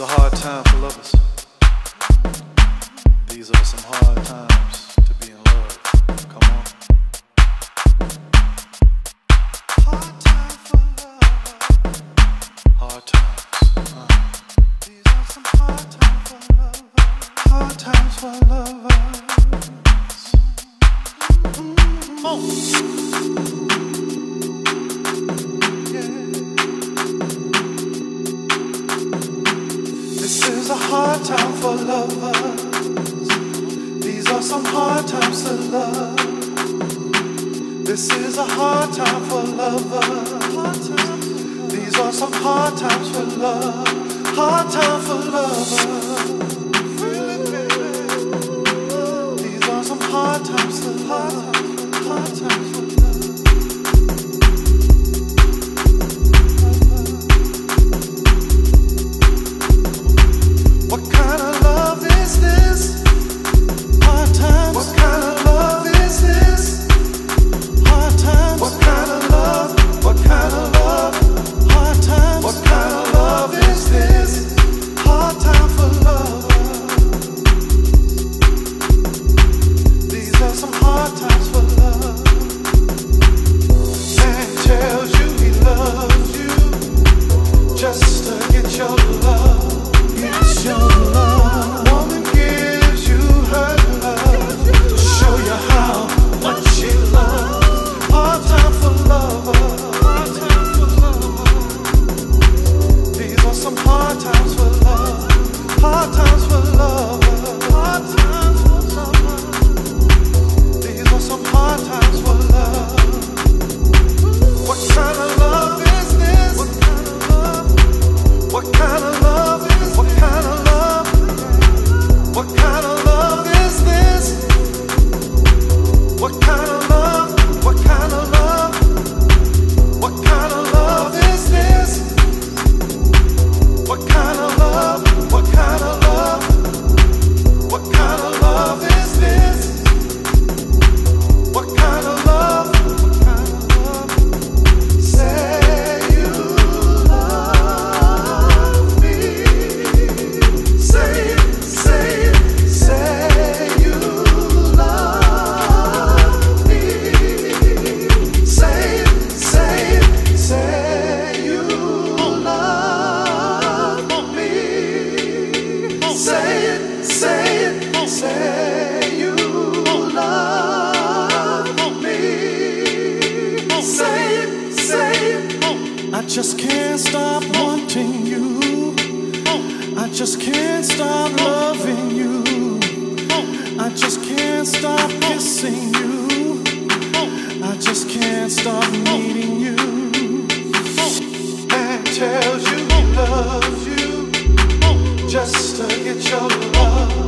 It's a hard time for lovers. These are some hard times. hard time for lovers. These are some hard times to love. This is a hard time for lovers. These are some hard times for love. Hard time for lovers. These are some hard times to love. just can't stop wanting you. I just can't stop loving you. I just can't stop kissing you. I just can't stop needing you. That tells you he loves you just to get your love.